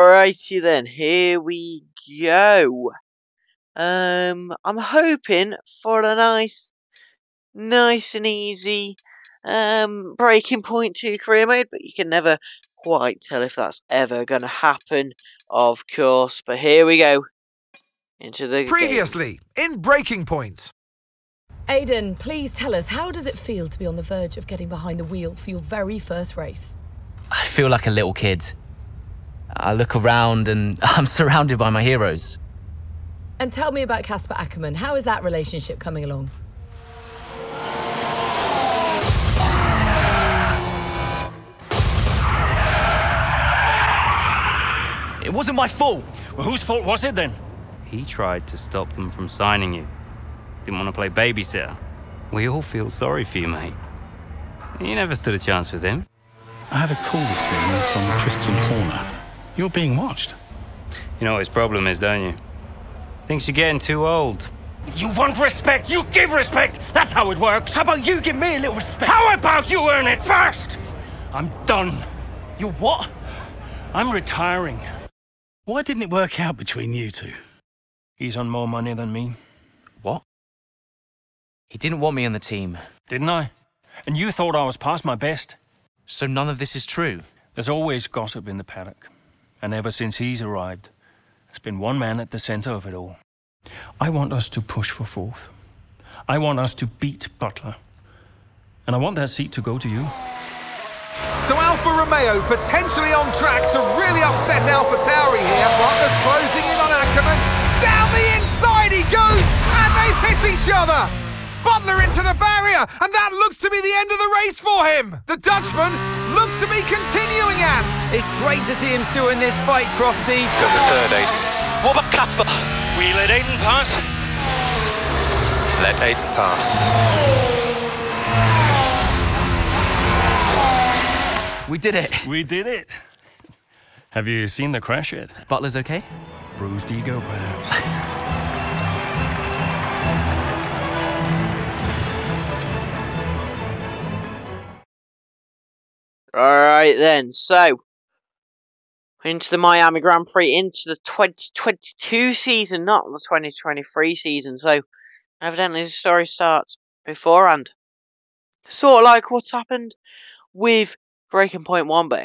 Alrighty then, here we go. Um, I'm hoping for a nice, nice and easy um, Braking Point to career mode, but you can never quite tell if that's ever going to happen, of course. But here we go into the previously game. in Braking Point. Aiden, please tell us how does it feel to be on the verge of getting behind the wheel for your very first race? I feel like a little kid. I look around and I'm surrounded by my heroes. And tell me about Casper Ackerman. How is that relationship coming along? It wasn't my fault. Well, whose fault was it then? He tried to stop them from signing you. Didn't want to play babysitter. We all feel sorry for you, mate. You never stood a chance with him. I had a call this morning from Christian Horner. You're being watched. You know what his problem is, don't you? Thinks you're getting too old. You want respect, you give respect! That's how it works! How about you give me a little respect? How about you earn it first? I'm done. You what? I'm retiring. Why didn't it work out between you two? He's on more money than me. What? He didn't want me on the team. Didn't I? And you thought I was past my best? So none of this is true? There's always gossip in the paddock. And ever since he's arrived, there's been one man at the centre of it all. I want us to push for fourth. I want us to beat Butler. And I want that seat to go to you. So Alfa Romeo potentially on track to really upset AlphaTauri here. Butler's closing in on Ackerman. Down the inside he goes, and they hit each other. Butler into the barrier, and that looks to be the end of the race for him. The Dutchman looks to be continuing and... It's great to see him still in this fight, Crofty. Got the third, Aiden. What about Casper? We let Aiden pass? Let Aiden pass. We did it. We did it. Have you seen the crash yet? Butler's okay? Bruised ego, perhaps. Alright then, so into the Miami Grand Prix, into the 2022 season, not the 2023 season. So evidently the story starts beforehand. Sort of like what's happened with Braking Point 1, but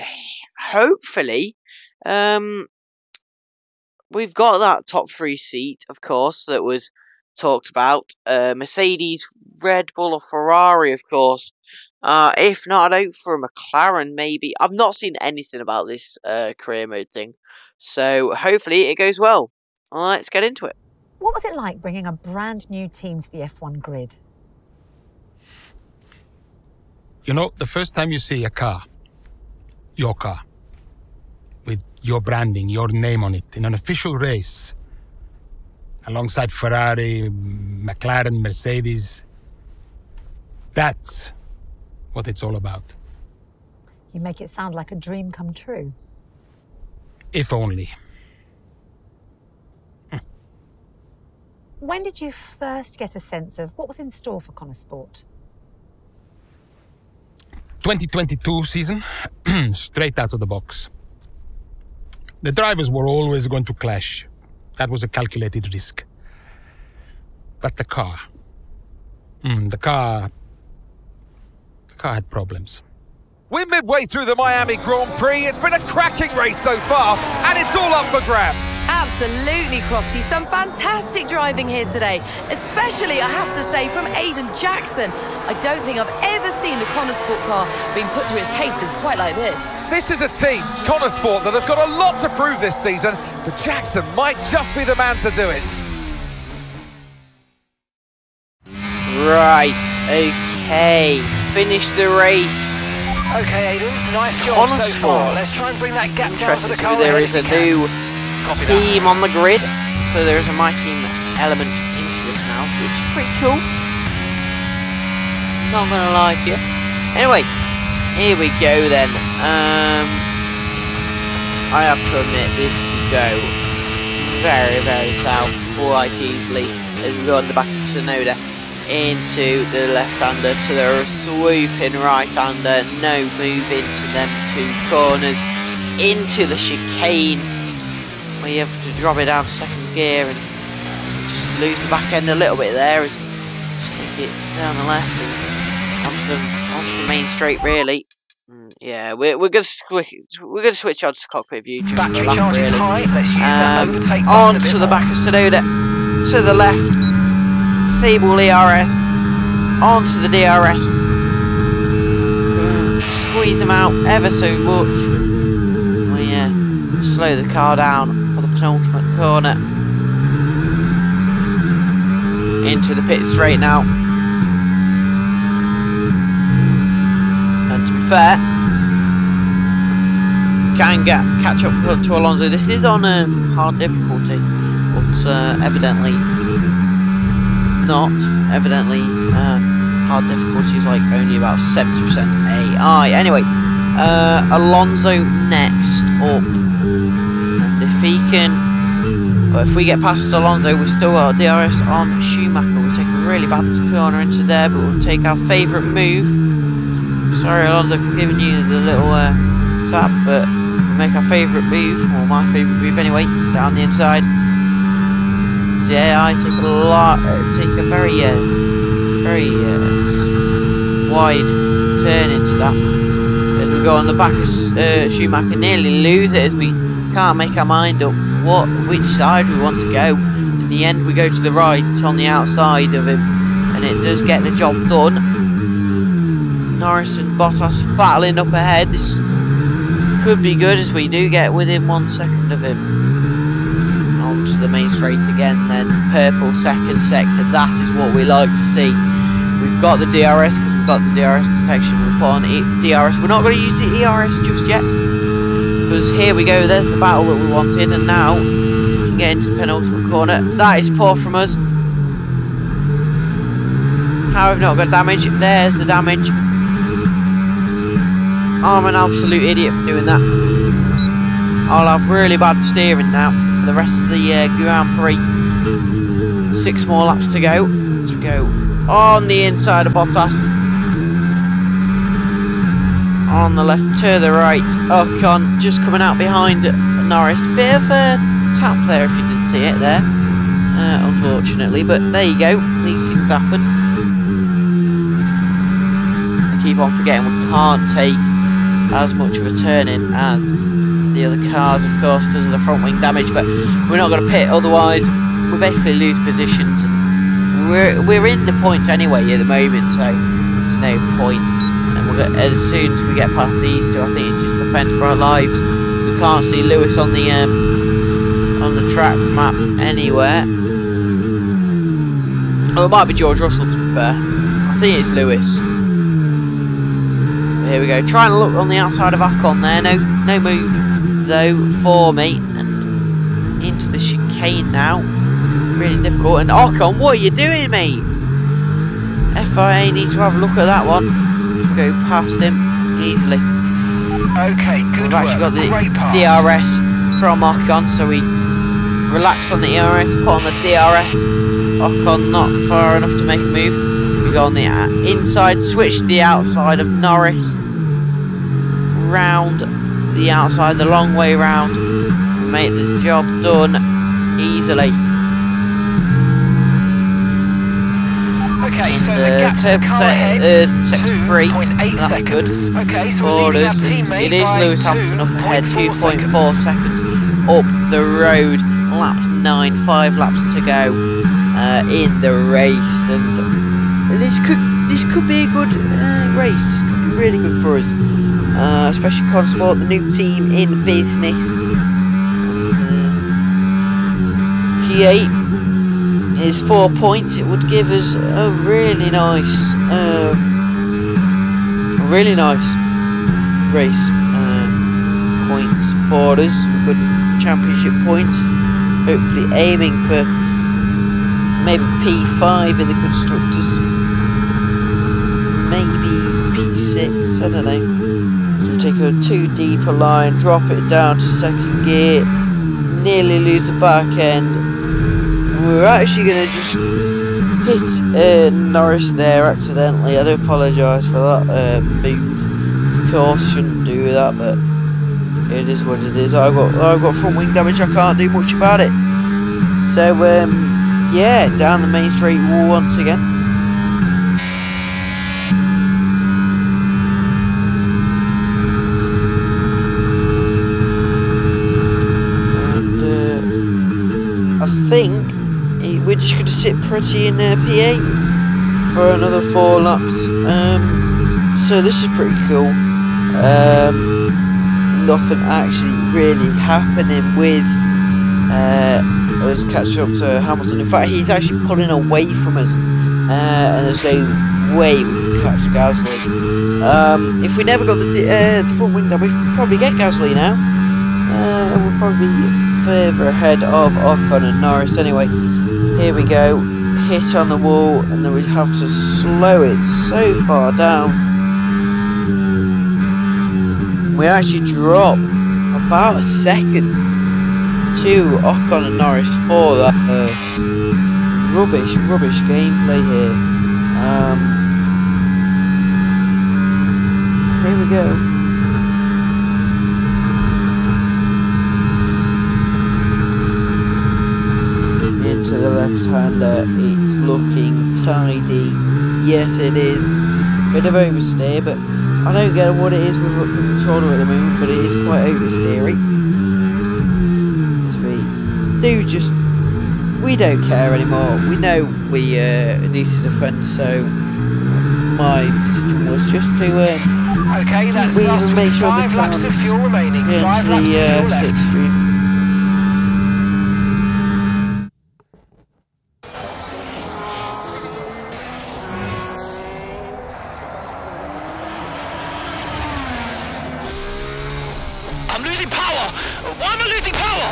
hopefully um, we've got that top three seat, of course, that was talked about. Uh, Mercedes, Red Bull, or Ferrari, of course, uh, if not, I'd hope for a McLaren, maybe. I've not seen anything about this uh, career mode thing. So hopefully it goes well. Let's get into it. What was it like bringing a brand new team to the F1 grid? You know, the first time you see a car, your car, with your branding, your name on it, in an official race, alongside Ferrari, McLaren, Mercedes, that's what it's all about. You make it sound like a dream come true. If only. When did you first get a sense of what was in store for Konnersport? 2022 season, straight out of the box. The drivers were always going to clash. That was a calculated risk. But the car. Mm, the car car had problems. We're midway through the Miami Grand Prix. It's been a cracking race so far, and it's all up for grabs. Absolutely, Crofty. Some fantastic driving here today, especially, I have to say, from Aiden Jackson. I don't think I've ever seen the Konnersport car being put through its paces quite like this. This is a team, Konnersport, that have got a lot to prove this season, but Jackson might just be the man to do it. Right, okay finish the race. Okay, Aiden, nice job On so far. Let's try and bring that gap down to the car. There is a new theme on the grid, so there is a My Team element into this now, which is pretty cool. Not gonna lie to you. Anyway, here we go then. Um, I have to admit, this could go very, very south quite easily as we go on the back of Tsunoda into the left-hander to the swooping right-hander, no move into them two corners, into the chicane, where you have to drop it down to second gear and just lose the back end a little bit there as stick it down the left and onto the, onto the main straight really. Mm, yeah, we're, we're gonna switch. We're gonna switch on to cockpit view. Battery for a laugh, charge is really. high. Let's use that Um, overtake button on to the back of Tsunoda, to the left, stable ERS, onto the DRS. Squeeze them out ever so much. We uh, slow the car down for the penultimate corner. Into the pit straight now. And to be fair, can get catch up to Alonso. This is on um, hard difficulty, but uh, evidently not. Evidently, uh, hard difficulty is like only about 70% AI. Anyway, uh, Alonso next up, and if he can, if we get past Alonso, we've still got DRS on Schumacher. We'll take a really bad corner into there, but we'll take our favourite move. Sorry, Alonso, for giving you the little uh, tap, but we'll make our favourite move, or my favourite move anyway, down the inside. Yeah, I take a lot, uh, take very, uh, very uh, wide turn into that. As we go on the back of uh, Schumacher, nearly lose it as we can't make our mind up what, which side we want to go. In the end, we go to the right on the outside of him, and it does get the job done. Norris and Bottas battling up ahead. This could be good as we do get within one second of him. Onto the main straight again, then purple second sector. That is what we like to see. We've got the DRS because we've got the DRS detection. We put on e DRS. We're not going to use the ERS just yet because here we go. There's the battle that we wanted, and now we can get into the penultimate corner. That is poor from us. How have not got damage? There's the damage. I'm an absolute idiot for doing that. I'll have really bad steering now the rest of the uh, Grand Prix. Six more laps to go. Let's go on the inside of Bottas. On the left to the right. Ocon just coming out behind Norris. Bit of a tap there if you didn't see it there. Uh, unfortunately, but there you go. These things happen. I keep on forgetting we can't take as much of a turn in as the other cars, of course, because of the front wing damage. But we're not going to pit, otherwise we basically lose positions. We're we're in the points anyway at the moment, so it's no point. And we'll as soon as we get past these two, I think it's just defend for our lives. So we can't see Lewis on the um, on the track map anywhere. Oh, it might be George Russell to be fair. I think it's Lewis. Here we go. Trying to look on the outside of Ocon there. No, no move though for me. And into the chicane now. Really difficult. And Ocon, what are you doing, mate? FIA need to have a look at that one. Go past him easily. Okay, good We've actually got the. DRS from Ocon, so we relax on the ERS, put on the DRS. Ocon not far enough to make a move. We go on the uh, inside, switch to the outside of Norris. Round the outside, the long way round. Make the job done easily. Okay, so And, the uh, gap to the car ahead, uh, sector three. 2.8 That's good. seconds. Okay, so we're leading our teammate it is by Lewis Hamilton up ahead, 2.4 2.4 seconds up the road. Lap 9, 5 laps to go uh, in the race. And this could this could be a good uh, race. This could be really good for us. Uh, especially Consport, the new team in business. Uh, P8 is four points. It would give us a really nice, um, really nice race um, points for us. Good championship points. Hopefully aiming for maybe P5 in the constructors. Maybe P6. I don't know. Take a too deep a line, drop it down to second gear, nearly lose the back end. We're actually going to just hit uh, Norris there accidentally. I do apologise for that uh, move. Of course, shouldn't do that, but it is what it is. I've got I've got front wing damage. I can't do much about it. So um, yeah, down the main straight wall once again. And uh, I think eh, we're just going to sit pretty in uh, P8 for another four laps. Um, so this is pretty cool. Um, nothing actually really happening with uh, us catching up to Hamilton. In fact, he's actually pulling away from us, uh, and there's no way we can catch Gasly. Um, if we never got the uh, front window, we'd probably get Gasly now. Uh, we'll probably be further ahead of Ocon and Norris anyway. Here we go, hit on the wall, and then we have to slow it so far down. We actually drop about a second to Ocon and Norris for that uh, rubbish, rubbish gameplay here. Um, here we go. Into the left-hander, it's looking tidy. Yes, it is. Bit of oversteer, but I don't get what it is with the controller at the moment, but it is quite oversteering. We do just we don't care anymore. We know we uh, need to defend, so my decision was just to uh, Okay, that's we us make sure five the laps of fuel remaining. Five laps the of uh, fuel left. I'm losing power. Why am I losing power?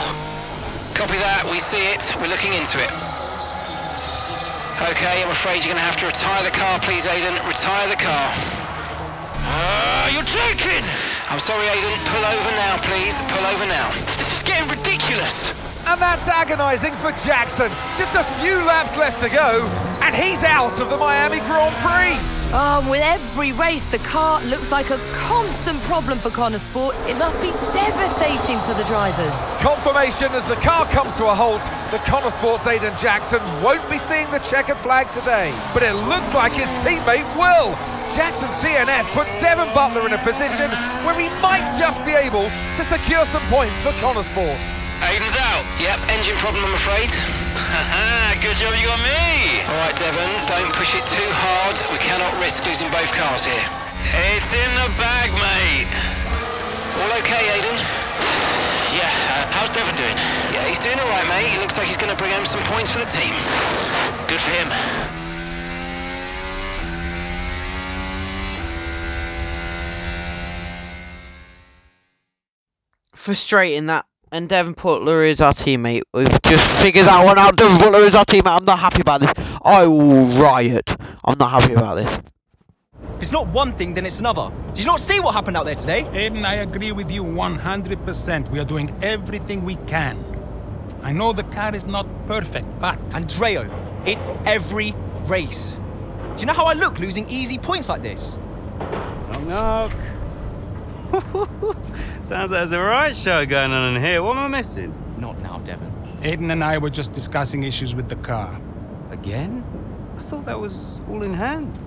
Copy that. We see it. We're looking into it. Okay, I'm afraid you're going to have to retire the car, please, Aiden. Retire the car. Ah, you're joking! I'm sorry, Aiden. Pull over now, please. Pull over now. This is getting ridiculous. And that's agonising for Jackson. Just a few laps left to go, and he's out of the Miami Grand Prix. Um, with every race, the car looks like a constant problem for Konnersport. It must be devastating for the drivers. Confirmation as the car comes to a halt, the Konnersport's Aiden Jackson won't be seeing the checkered flag today, but it looks like his teammate will. Jackson's DNF puts Devon Butler in a position where he might just be able to secure some points for Konnersport. Aiden's out. Yep, engine problem, I'm afraid. Good job you got me. All right, Devon, don't push it too hard. We cannot risk losing both cars here. It's in the bag, mate. All okay, Aiden? Yeah, uh, how's Devon doing? Yeah, he's doing all right, mate. He looks like he's going to bring home some points for the team. Good for him. Frustrating that. And Devon Butler is our teammate. We've just figured that one out. Devon Butler is our teammate. I'm not happy about this. I will riot. I'm not happy about this. If it's not one thing, then it's another. Did you not see what happened out there today? Aiden, I agree with you 100%. We are doing everything we can. I know the car is not perfect, but. Andrea, it's every race. Do you know how I look losing easy points like this? Knock knock. Sounds like there's a right show going on in here. What am I missing? Not now, Devon. Aiden and I were just discussing issues with the car. Again? I thought that was all in hand.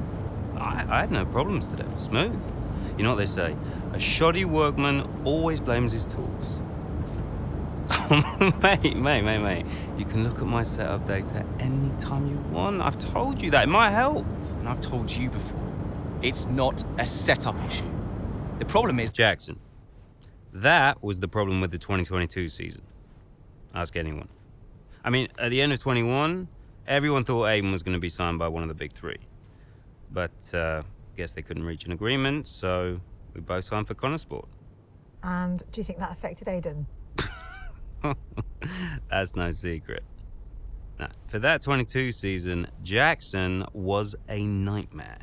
I, I had no problems today. Smooth. You know what they say? A shoddy workman always blames his tools. mate, mate, mate, mate. You can look at my setup data anytime you want. I've told you that. It might help. And I've told you before, it's not a setup issue. The problem is Jackson. That was the problem with the 2022 season. Ask anyone. I mean, at the end of 21, everyone thought Aiden was going to be signed by one of the big three. But uh, guess they couldn't reach an agreement, so we both signed for Konnersport. And do you think that affected Aiden? That's no secret. Now, for that 22 season, Jackson was a nightmare.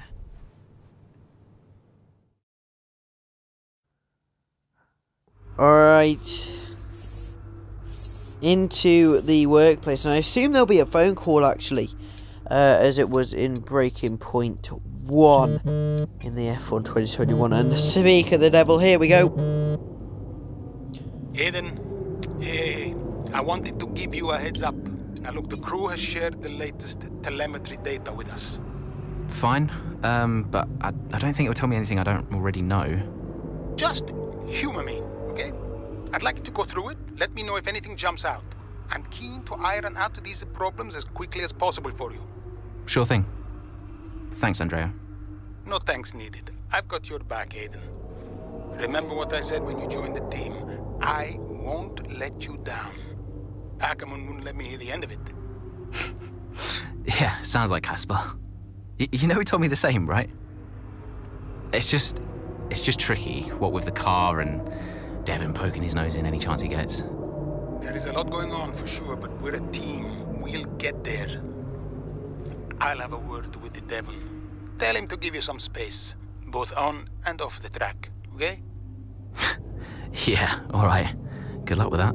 Alright. Into the workplace. And I assume there'll be a phone call actually. Uh, as it was in Braking Point one in the F1 2021. And the speak of the devil, here we go. Aiden, eh, I wanted to give you a heads up. Now look, the crew has shared the latest telemetry data with us. Fine, um, but I, I don't think it will tell me anything I don't already know. Just humor me, okay? I'd like you to go through it. Let me know if anything jumps out. I'm keen to iron out these problems as quickly as possible for you. Sure thing. Thanks, Andrea. No thanks needed. I've got your back, Aiden. Remember what I said when you joined the team. I won't let you down. Ackerman wouldn't let me hear the end of it. Yeah, sounds like Casper. Y- you know he told me the same, right? It's just... It's just tricky, what with the car and Devon poking his nose in any chance he gets. There is a lot going on for sure, but we're a team. We'll get there. I'll have a word with the Devon. Tell him to give you some space, both on and off the track, okay? Yeah, alright. Good luck with that.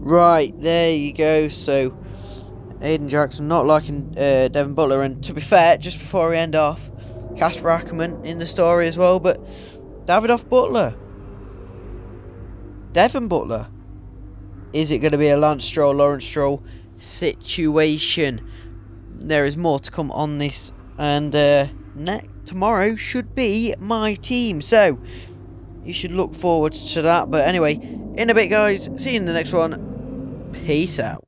Right, there you go. So, Aiden Jackson not liking uh, Devon Butler, and to be fair, just before we end off, Casper Ackerman in the story as well, but Davidoff Butler. Devon Butler. Is it going to be a Lance Stroll, Lawrence Stroll situation? There is more to come on this, and uh, next tomorrow should be my team, so you should look forward to that. But anyway, in a bit, guys. See you in the next one. Peace out.